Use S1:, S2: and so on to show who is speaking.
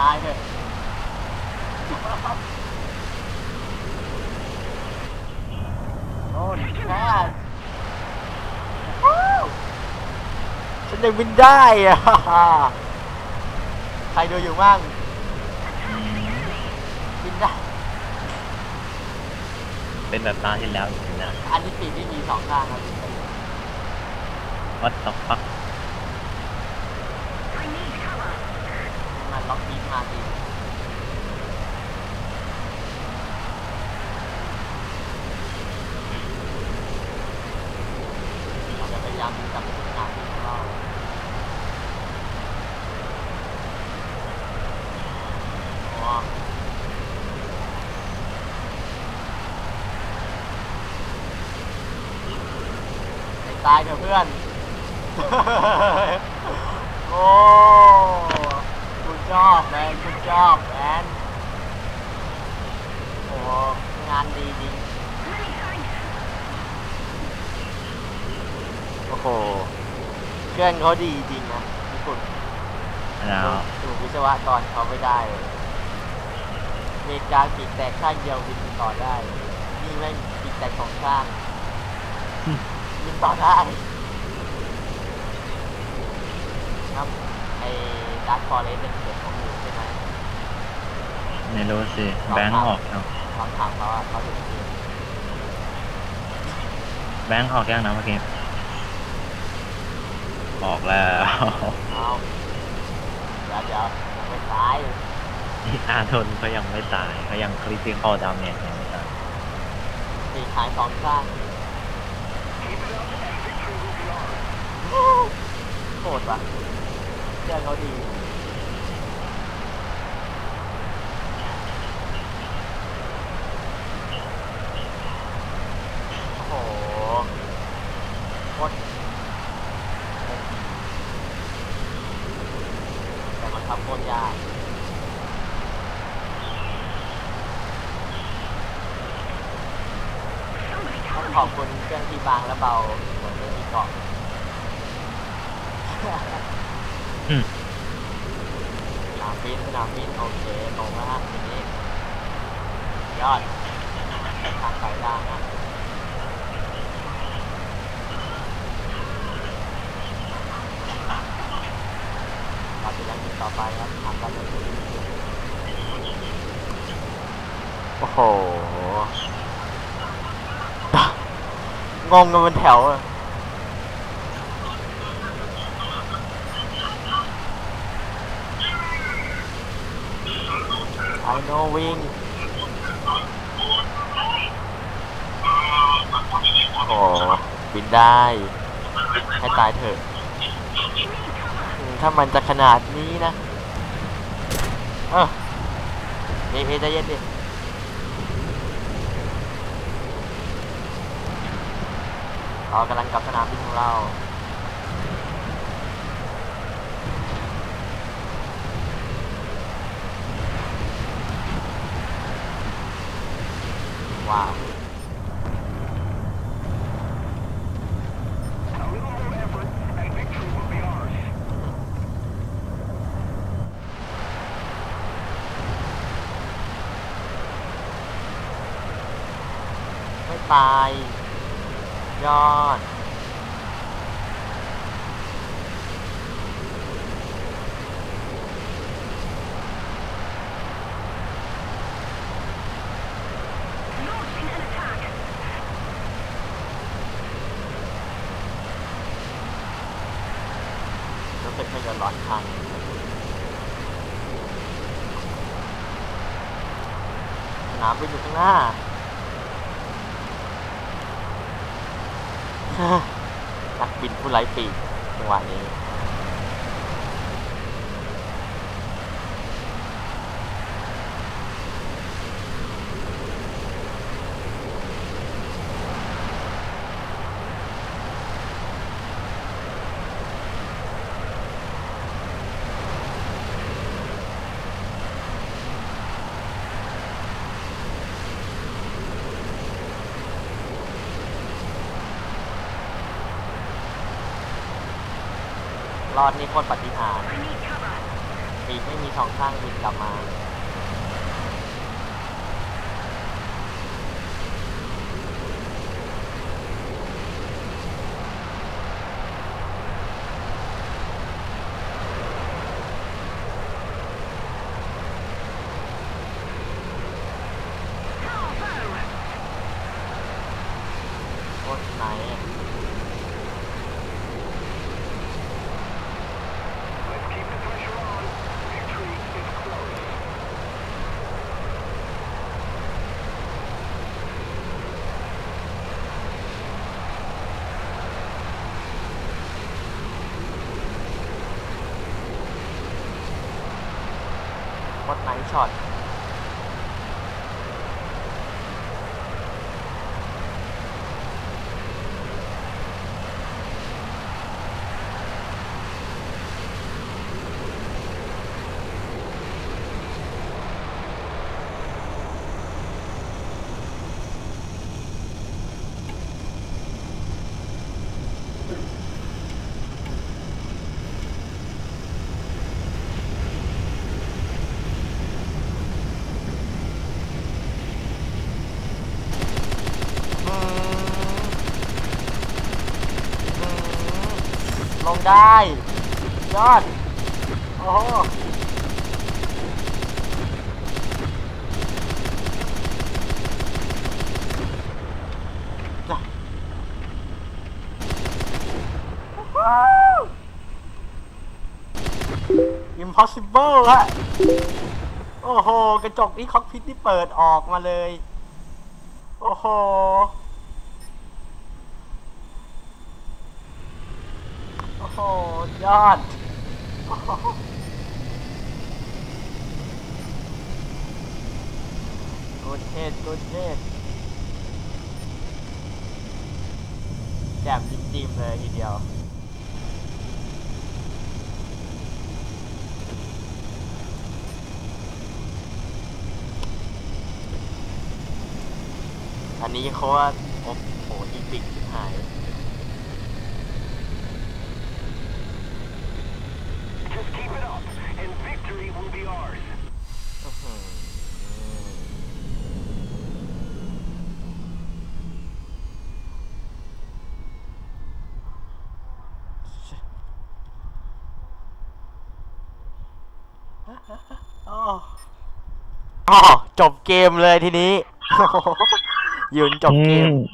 S1: ตายเถอะโอ้ยแค่ฉันยังบินได้อะใครดูอยู่บ้าง
S2: อืม
S1: บินได้
S2: เป็นแบบตาที่แล้วจริงๆนะ
S1: อันนี้ปีกที่มีสองข้างครับ
S2: วัดต่อฟัก
S1: มัน ล็อกปีกเราจะพยายามจับสนามบินของเราอ้ให้ตายเถอะเพื่อน โอ้ คุณชอบแมนคุณชอบแมนโอ้งานดีจริงโอ้โหเครื่องเขาดีจริงนะญี่ปุ่น
S2: แล้ว
S1: ดูวิศวกรเขาไม่ได้เลยอเมริกาปีกแตกข้างเดียวบินต่อได้ นี่แม่งปีกแตกสองข้างบินต่อได้ครับไอ้ ดักฟอเรสเป็นเกิดของอยู่ใช่ไหม
S2: ไม่รู้สิ แบงค์ออกแล้ว
S1: ลองถามเขาว่าเขาอยู่ที่
S2: แบงค์ออกยังนะเมื่อกี้บอกแล้ว
S1: เอาเดี๋ยวเดี๋ยวยังไม่ตาย
S2: อาทนเขายังไม่ตายเขายังคริติคอลดาเมจยังไม่ตาย
S1: ปีกหายสองข้างโคตรว่ะเครื่องเขาดี โอ้โหโคตรแต่มัน ทำโคตรยากต้องขอบคุณเครื่องที่บางและเบาเหมือนไม่มีเกาะ
S2: อืม
S1: สนามบินสนามบินโอเคตรงมากทีนี้ยอดทางไปได้นะ เราจะยังมี ต่อไปครับทำกันเลยโอ้โหงงกันเป็นแถวอะไอโนวิ่งโอ้บินได้ ให้ตายเถอะ ถ้ามันจะขนาดนี้นะ เออเอเอใจเย็นดิเรากำลังกลับสนามบินของเราว้าว ไม่ตายยอด รู้สึกไม่โดนร้อนคันสนามบินอยู่ข้างหน้า นักบินผู้ไร้ปีกจังหวะนี้ รอดนี่โคตรปฏิหารปีกไม่มีสองข้างบินกลับมาโคตรไหน โคตรไหนช็อต ได้ ยอด โอ้โหจ้ะว้าว impossible ฮะโอ้โห กระจกนี้คอกพิทนี่เปิดออกมาเลย โอ้โห โอ้โห ยอดโอ้โหกูเทศกูเทศแจ่มจริงๆเลยทีเดียวอันนี้เขาว่าโอ้โหอีปิกหาย
S3: will be ours.
S1: อ๋อจบเกมเลยทีนี้ ยืนจบเก
S2: ม